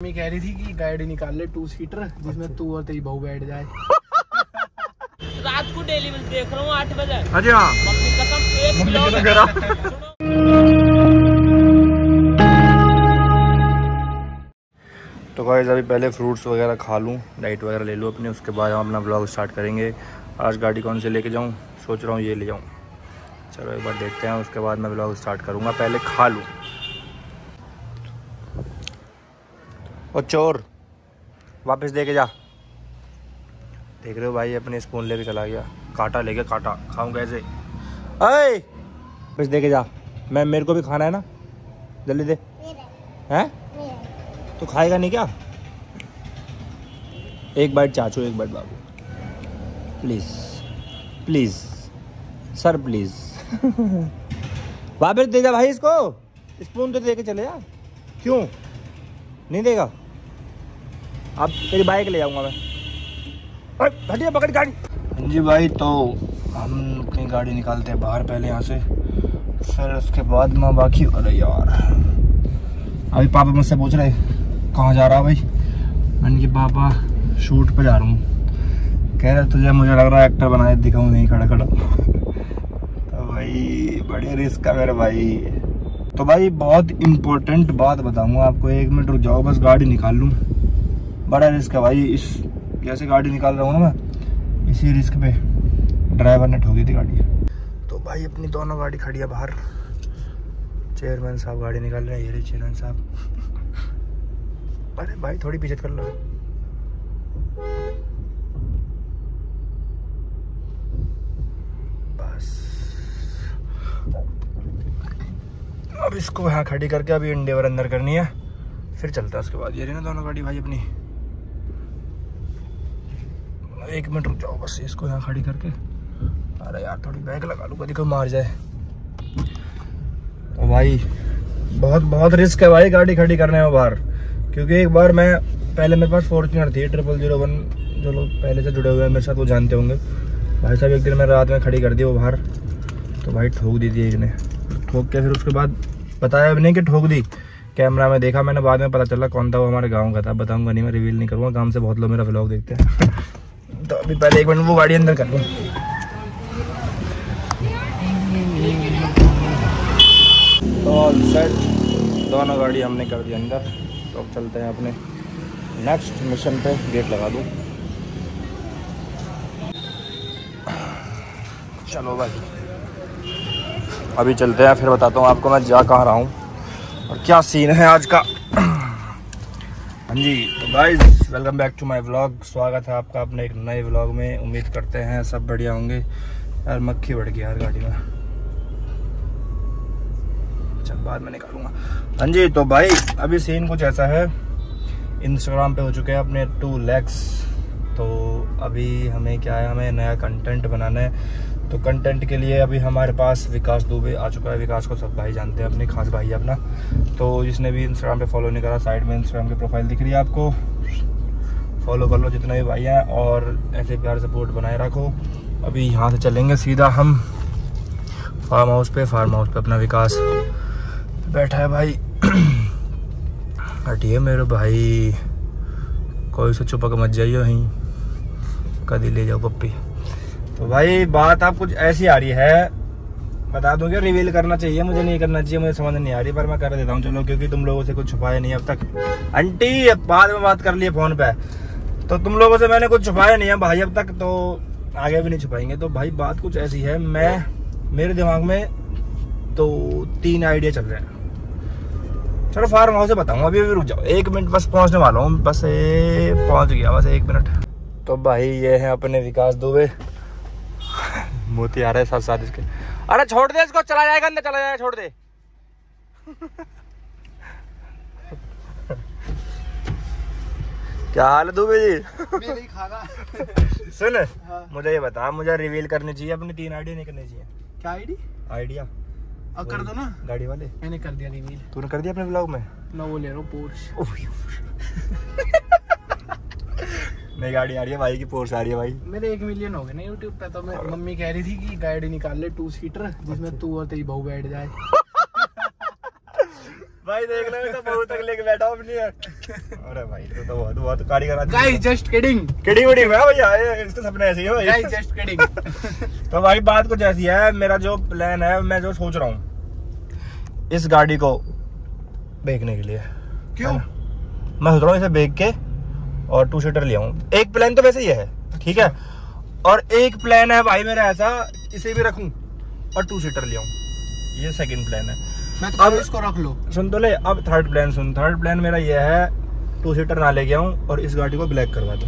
Mummy कह रही थी कि गाड़ी निकाल ले टू सीटर जिसमें तू और तेरी बहू बैठ जाए। रात को डेली में देख रहा हूँ आठ बजे। अजय हाँ मम्मी कसम एक ब्लॉग तो गाइस अभी पहले फ्रूट्स वगैरह खा लूँ डाइट वगैरह ले लूँ अपने उसके बाद हम अपना ब्लॉग स्टार्ट करेंगे। आज गाड़ी कौन से लेके जाऊँ? सोच रहा हूँ ये ले जाऊँ। चलो एक बार देखते हैं उसके बाद मैं ब्लॉग स्टार्ट करूँगा। पहले खा लूँ। ओ चोर। वापस दे के जा। देख रहे हो भाई, अपने स्पून लेके चला गया। कांटा लेके काटा। खाऊं कैसे अय वापस दे के जा। मैं, मेरे को भी खाना है ना? जल्दी दे। हैं? तो खाएगा नहीं क्या? एक बाइट चाचू, एक बाइट बाबू। प्लीज़। प्लीज़। Sir, please. वापस दे जा भाई इसको। स्पून तो दे के चले जा। क्यों? नहीं देगा। अब तेरी बाइक ले जाऊँगा मैं। हटिए, पकड़ गाड़ी। हाँ जी भाई तो हम अपनी गाड़ी निकालते हैं बाहर पहले यहाँ से। फिर उसके बाद माँ बाकी, अरे यार। अभी पापा मुझसे पूछ रहे कहाँ जा रहा भाई? मैंने कि पापा, शूट पे जा रहा हूँ। कह रहे, तुझे मुझे लग रहा है एक्टर बनाए, दिखाऊँ नहीं खड़ा खड़ा तो भाई, बड़े रिस्क है मेरे भाई। तो भाई बहुत इम्पोर्टेंट बात बताऊँगा आपको। एक मिनट रुक जाओ, बस गाड़ी निकाल लूँ। बड़ा रिस्क है भाई, इस जैसे गाड़ी निकाल रहा हूँ ना मैं, इसी रिस्क पे ड्राइवर ने ठोकी थी गाड़ी। तो भाई अपनी दोनों गाड़ी खड़ी है बाहर। चेयरमैन साहब गाड़ी निकाल रहे हैं, ये चेयरमैन साहब। अरे भाई, थोड़ी पीछे कर लो बस अब इसको यहाँ खड़ी करके अभी इंडेवर अंदर करनी है। फिर चलता है उसके बाद। ये ना दोनों गाड़ी, भाई अपनी। एक मिनट रुक जाओ बस, इसको यहाँ खड़ी करके। अरे यार, थोड़ी बैग लगा लूँ कभी कोई मार जाए। तो भाई, बहुत बहुत रिस्क है भाई गाड़ी खड़ी करने में बाहर। क्योंकि एक बार मैं, पहले मेरे पास फॉर्चुनर थी ट्रिपल ज़ीरो वन जो लोग पहले से जुड़े हुए हैं, मेरे साथ वो जानते होंगे। भाई साहब, एक दिन मैं रात में खड़ी कर दी वो बाहर। तो भाई ठोक दी थी एक ने। ठोक के, फिर उसके बाद बताया भी नहीं कि ठोक दी। कैमरा में देखा, मैंने बाद में पता चला कौन था, वो हमारे गाँव का था। बताऊँगा नहीं, मैं रिवील नहीं करूँगा, गाँव से बहुत लोग मेरा ब्लॉग देखते हैं। तो अभी पहले एक मिनट, वो गाड़ी अंदर कर लूँ। तो दोनों गाड़ी हमने कर दी अंदर। तो अब चलते हैं अपने नेक्स्ट मिशन पे। गेट लगा दूँ। चलो भाई। अभी चलते हैं, फिर बताता हूँ आपको मैं जा कहाँ रहा हूँ। और क्या सीन है आज का? हाँ जी guys welcome back to my vlog स्वागत है आपका अपने एक नए व्लॉग में। उम्मीद करते हैं सब बढ़िया होंगे। यार, मक्खी बढ़ गई यार गाड़ी में। चल बाद में निकालूँगा। हाँ जी तो भाई, अभी सीन कुछ ऐसा है। इंस्टाग्राम पे हो चुके हैं अपने टू लैक्स तो अभी हमें क्या है, हमें नया कंटेंट बनाना है। तो कंटेंट के लिए अभी हमारे पास विकास दुबे आ चुका है। विकास को सब भाई जानते हैं, अपने खास भाई अपना। तो जिसने भी इंस्टाग्राम पे फॉलो नहीं करा साइड में इंस्टाग्राम की प्रोफ़ाइल दिख रही है आपको। फॉलो कर लो जितने भी भाई हैं और ऐसे प्यार सपोर्ट बनाए रखो। अभी यहाँ से चलेंगे सीधा हम फार्म हाउस पे। फार्म हाउस पे अपना विकास बैठा है भाई। हटिए मेरे भाई। कोई से चुपक मत जाइए वहीं कदी ले जाओ पप्पी। तो भाई, बात आप कुछ ऐसी आ रही है। बता दूँ क्या रिवील करना चाहिए, मुझे नहीं करना चाहिए, मुझे समझ नहीं आ रही, पर मैं कर देता हूँ। चलो, क्योंकि तुम लोगों से कुछ छुपाया नहीं अब तक। आंटी बाद में बात कर लिए फ़ोन पे। तो तुम लोगों से मैंने कुछ छुपाया नहीं है भाई अब तक तो आगे भी नहीं छुपाएँगे। तो भाई, बात कुछ ऐसी है, मैं, मेरे दिमाग में तो तीन आइडिया चल रहे हैं। चलो फार्म हाउस से बताऊँगा अभी अभी रुक जाओ। एक मिनट बस पहुँचने वाला हूँ, बस पहुँच गया, बस एक मिनट तो भाई, ये है अपने विकास दुबे। मोती आ रहा है साथ साथ इसके। अरे छोड़ दे इसको चला जाएगा अंदर चला जाएगा छोड़ दे। क्या हाल है दुबे जी? सुन हाँ। मुझे ये बता मुझे रिवील करनी चाहिए अपनी तीन आइडिया नहीं करनी चाहिए। क्या आईडी आइडिया अब कर दो ना। गाड़ी वाले? मैंने कर दिया रिवील तूने कर दिया अपने ब्लॉग में? मैं वो ले रहा हूँ नई गाड़ी आ रही है भाई की पोर्स आ रही है भाई। मेरे एक मिलियन हो गए ना यूट्यूब पे तो मैं मम्मी कह रही थी कि गाड़ी निकाल ले टू सीटर जिसमें तू और तेरी बहू बैठ जाए। भाई देख लो तो बहुत तक लेके बैठा हूँ। अपनी अरे भाई तो तो बहुत बहुत कारीगर गाइस जस्ट किडिंग किडी उडी हुआ भैया ये इसके सपने ऐसे ही भाई। गाइस जस्ट किडिंग तो भाई बात कुछ ऐसी है मेरा जो प्लान है मैं जो सोच रहा हूँ इस गाड़ी को बेचने के लिए क्यों? मैं सोच रहा हूँ इसे बेच के और टू सीटर ले आऊँ एक प्लान तो वैसे ही है ठीक है? और एक प्लान है भाई मेरा ऐसा इसे भी रखूँ और टू सीटर ले आऊँ ये सेकंड प्लान है। मैं तो अब- इसको रख लो। सुन तो ले अब थर्ड प्लान सुन। थर्ड प्लान मेरा ये है टू सीटर ना लेके आऊँ और इस गाड़ी को ब्लैक करवा दो।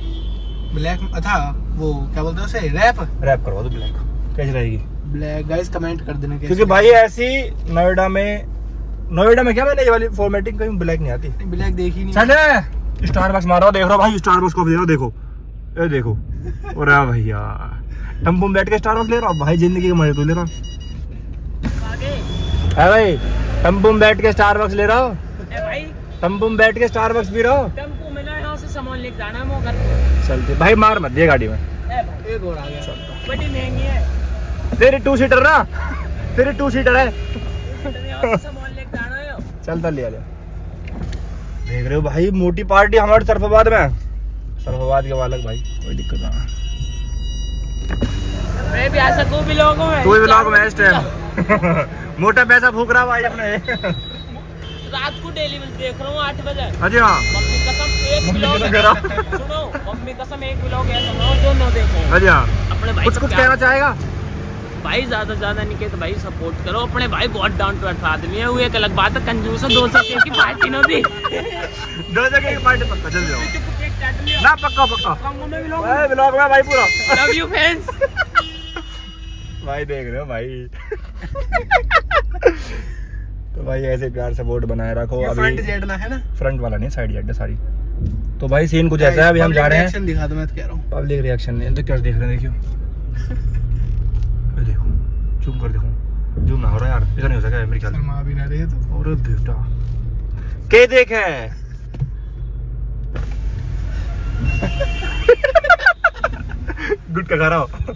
ब्लैक अच्छा वो क्या बोलते हैं उसे? रैप रैप करवा दो ब्लैक कैसी रहेगी? ब्लैक गाइस कमेंट कर देना क्योंकि भाई ऐसी नोएडा में नोएडा में क्या मैंने ये वाली फॉर्मेटिंग कहीं ब्लैक नहीं आती? ब्लैक देखी नहीं चले! स्टार बक्स मारो देख रहा भाई स्टार बक्स को भी देखो देखो। ये देखो। अरे भैया। टम्पू में बैठ के स्टार बक्स ले रहा हूँ। भाई ज़िंदगी के मज़े तो ले रहा है। भाई टम्पू में बैठ के स्टार बक्स ले रहा हूँ। ए भाई। टम्पू में बैठ के स्टार बक्स पी रहा में ना यहाँ से सामान लेके जाना वो घर चलते भाई मार मत दिए गाड़ी में। ए भाई। एक और आ गया। बड़ी महँगी है। तेरी टू सीटर ना? तेरी टू सीटर है। इतने यहाँ से सामान है। चलता लिया लिया देख रहे हो भाई मोटी पार्टी हमारे सरफाबाद में सरफाबाद के बालक भाई। कोई दिक्कत ना। मैं भी आ सकूँ भी लोगों में कोई ब्लॉग में इस टाइम मोटा पैसा फूक रहा भाई अपने। रात को डेली देख रहा हूँ आठ बजे। अजी हाँ। मम्मी कसम एक ब्लॉग सुनो मम्मी कसम एक ब्लॉग ऐसा ना जो न देखो। अजी हाँ। अपने भाई कुछ कुछ कहना चाहेगा? भाई ज़्यादा ज़्यादा नहीं कहते भाई सपोर्ट करो। अपने भाई बहुत डाउन टू अर्थ आदमी है वो एक अलग बात है कंजूस है दो सौ के की पार्टी ना दी दो जगह की पार्टी पक्का चल जाओ। केक ना पक्का पक्का। में भी लोग ब्लॉग में भाई पूरा। लव यू फ्रेंड्स भाई देख रहे हो भाई। तो भाई ऐसे प्यार सपोर्ट बनाए रखो। ये फ्रंट जेड ना है ना? फ्रंट वाला नहीं साइड जेड है सारी तो भाई सीन कुछ ऐसा है अभी हम जा रहे हैं। एक्शन दिखा दो मैं तो कह रहा हूँ। पब्लिक रिएक्शन नहीं तो क्या देख रहे हैं देखियो। ये देखो जूम कर देखो। जूम ना हो रहा यार ऐसा नहीं हो सका मेरे ख्याल शर्मा भी ना रहे तो। और बेटा के देखे गुड का खा रहा हो?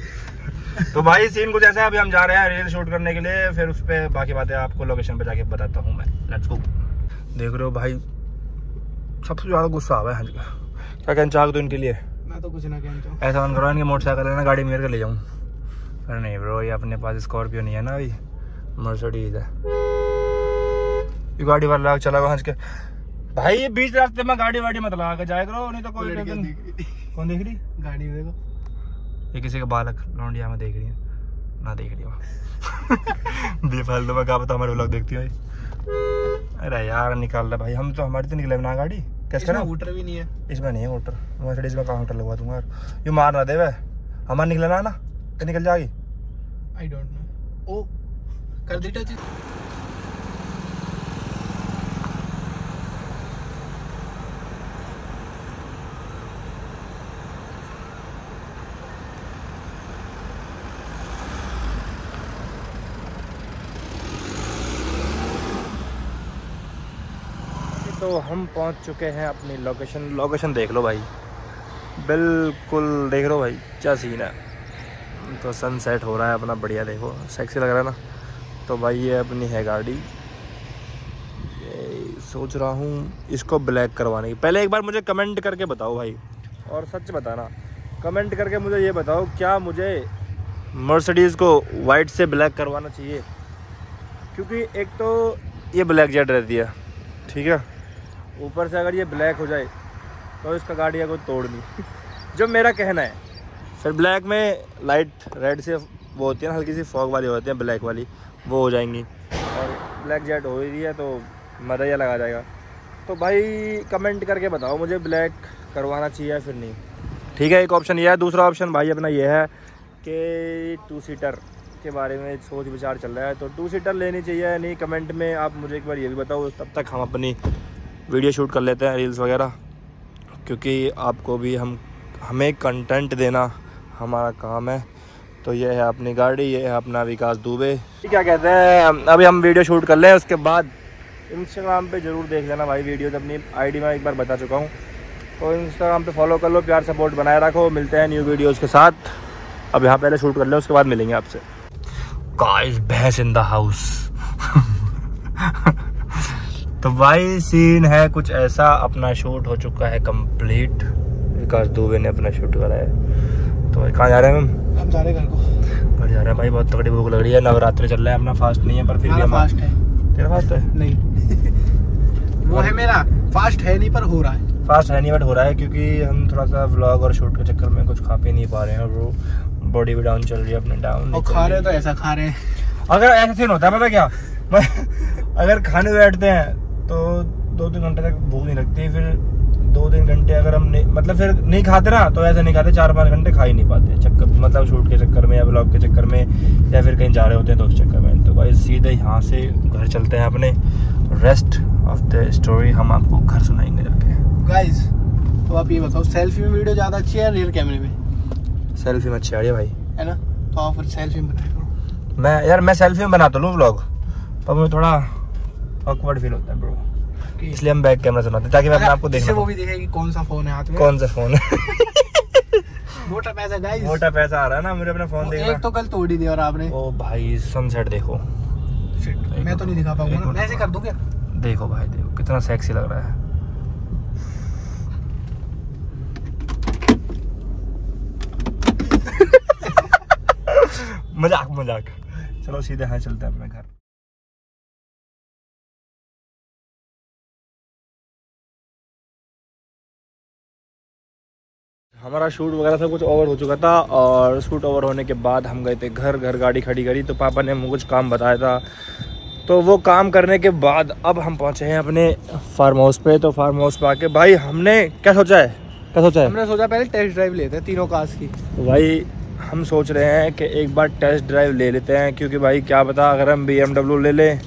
तो भाई सीन कुछ ऐसा है अभी हम जा रहे हैं रील शूट करने के लिए फिर उस पर बाकी बातें आपको लोकेशन पे जाके बताता हूँ मैं। लेट्स गो देख रहे हो भाई सबसे ज़्यादा गुस्सा आ रहा है क्या कहना चाहते दो इनके लिए? मैं तो कुछ ना चाहूँ। ऐसा मन करो इनके मोटरसाइकिल है ना गाड़ी मेरे के ले जाऊँ। अरे नहीं ब्रो ये अपने पास स्कॉर्पियो नहीं है ना अभी। मर्सिडीज है। ये गाड़ी वाला लाग चला हंस के भाई ये बीच रास्ते में गाड़ी वाड़ी मत लगा के जाए करो नहीं तो कोई दिख रही। कौन देख रही? गाड़ी में देखो। ये किसी का बालक लौंडिया में देख रही है। ना देख रही हो। बेफालतू में क्या पता हमारे व्लॉग देखती है अरे यार निकाल रहा भाई। हम तो हमारी तो निकले ना गाड़ी। कैसे ना? करें भी नहीं है। इसमें नहीं है होटर मर्सिडीज में कहाँ होटर लगवा दूँगा यार? ये मार ना देवे। हमारा निकलना है ना? तो निकल जाएगी आई डोंट नो ओ कर दी टच तो हम पहुँच चुके हैं अपनी लोकेशन लोकेशन देख लो भाई। बिल्कुल देख लो भाई क्या सीन है। तो सनसेट हो रहा है अपना, बढ़िया देखो। सेक्सी लग रहा है ना? तो भाई ये अपनी है गाड़ी। सोच रहा हूँ इसको ब्लैक करवाने की। पहले एक बार मुझे कमेंट करके बताओ भाई। और सच बताना कमेंट करके मुझे ये बताओ, क्या मुझे मर्सिडीज़ को वाइट से ब्लैक करवाना चाहिए? क्योंकि एक तो ये ब्लैक जेट रहती है, ठीक है? ऊपर से अगर ये ब्लैक हो जाए तो इसका गाड़ी का तोड़ नहीं जो मेरा कहना है फिर ब्लैक में लाइट रेड से वो होती है ना, हल्की सी फॉग वाली होती है ब्लैक वाली, वो हो जाएँगी। और ब्लैक जेट हो रही है तो मज़ा ही लगा जाएगा। तो भाई कमेंट करके बताओ मुझे ब्लैक करवाना चाहिए या फिर नहीं। ठीक है, एक ऑप्शन ये है। दूसरा ऑप्शन भाई अपना ये है कि टू सीटर के बारे में सोच विचार चल रहा है तो टू सीटर लेनी चाहिए या नहीं? कमेंट में आप मुझे एक बार ये भी बताओ, तब तक हम अपनी वीडियो शूट कर लेते हैं रील्स वगैरह। क्योंकि आपको भी हम, हमें कंटेंट देना हमारा काम है। तो ये है अपनी गाड़ी, ये है अपना विकास दुबे। क्या कहते हैं अभी हम वीडियो शूट कर लें उसके बाद इंस्टाग्राम पे ज़रूर देख लेना भाई वीडियो तो अपनी आईडी में एक बार बता चुका हूँ। तो इंस्टाग्राम पे फॉलो कर लो, प्यार सपोर्ट बनाए रखो, मिलते हैं न्यू वीडियोज़ के साथ। अब यहाँ पहले शूट कर ले, उसके बाद मिलेंगे आपसे। गाइस भैंस इन द हाउस तो भाई सीन है कुछ ऐसा, अपना शूट हो चुका है कंप्लीट विकास दुबे ने अपना शूट करा है। तो भाई कहाँ जा रहे हैं हम? हम जा रहे हैं घर को। घर जा रहे हैं भाई बहुत तगड़ी भूख लग रही है। नवरात्रि चल रहा है अपना फास्ट नहीं है पर फिर भी हमारा फास्ट है। तेरा फास्ट है? नहीं। वो है मेरा। फास्ट है नहीं पर हो रहा है। फास्ट है नहीं बट हो रहा है क्योंकि हम थोड़ा सा व्लॉग और शूट के चक्कर में कुछ खा पी नहीं पा रहे हैं और वो बॉडी भी डाउन चल रही है अपने डाउन और खा रहे तो ऐसा खा रहे हैं। अगर ऐसा सीन होता है पता क्या? अगर खाने बैठते हैं तो दो तीन घंटे तक भूख नहीं लगती फिर दो तीन घंटे अगर हम नहीं मतलब फिर नहीं खाते ना तो ऐसे नहीं खाते चार पाँच घंटे खा ही नहीं पाते। चक्कर मतलब शूट के चक्कर में या ब्लॉग के चक्कर में या फिर कहीं जा रहे होते हैं तो उस चक्कर में। तो भाई सीधे यहाँ से घर चलते हैं अपने। रेस्ट ऑफ़ द स्टोरी हम आपको घर सुनाएँगे जाके। गाइस तो आप ये बताओ सेल्फी में वीडियो ज़्यादा अच्छी है रियल कैमरे में? सेल्फी में अच्छी आ रही है भाई। है ना? तो आप फिर सेल्फी में मैं यार मैं सेल्फी में बना तो लूँ व्लॉग पर मुझे थोड़ा ऑकवर्ड फील होता है ब्रो इसलिए हम बैक कैमरा चलाते ताकि मैं अपने आपको देखना वो भी देखे कि कौन सा फ़ोन है हाथ में। कौन सा फ़ोन है मोटा पैसा गाइस मोटा पैसा आ रहा है ना मुझे अपना फ़ोन देखना। एक तो कल तोड़ ही दिया और आपने। ओ भाई सनसेट देखो। मैं तो नहीं दिखा पाऊँगा। मैं ऐसे कर दूँ क्या? देखो भाई देखो कितना सेक्सी लग रहा है। मज़ाक मज़ाक। चलो सीधे यहाँ चलते हैं अपने घर। हमारा शूट वगैरह सब कुछ ओवर हो चुका था और शूट ओवर होने के बाद हम गए थे घर घर गाड़ी खड़ी करी तो पापा ने हमें कुछ काम बताया था। तो वो काम करने के बाद अब हम पहुँचे हैं अपने फार्म हाउस पे। तो फार्म हाउस पे आके भाई हमने क्या सोचा है? क्या सोचा है? हमने सोचा पहले टेस्ट ड्राइव लेते हैं तीनों कार्स की। तो भाई हम सोच रहे हैं कि एक बार टेस्ट ड्राइव ले लेते हैं क्योंकि भाई क्या पता अगर हम BMW ले लें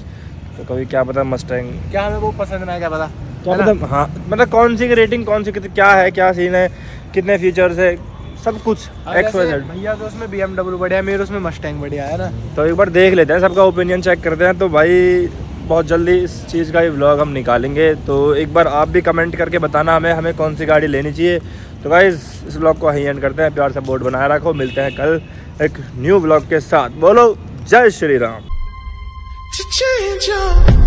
तो कभी क्या पता मस्टैंग क्या हमें वो पसंद ना है क्या पता? क्या? पता हाँ मतलब कौन सी रेटिंग कौन सी क्या है क्या सीन है? कितने फीचर्स है? सब कुछ एक्स वाई जेड भैया तो उसमें BMW बढ़िया मेरे उसमें मस्टैंग बढ़िया है ना। तो एक बार देख लेते हैं सबका ओपिनियन चेक करते हैं। तो भाई बहुत जल्दी इस चीज़ का ही व्लॉग हम निकालेंगे। तो एक बार आप भी कमेंट करके बताना हमें हमें कौन सी गाड़ी लेनी चाहिए। तो भाई इस व्लॉग को वहीं एंड करते हैं। प्यार से बोर्ड बनाए रखो। मिलते हैं कल एक न्यू व्लॉग के साथ। बोलो जय Shri Ram. To change up.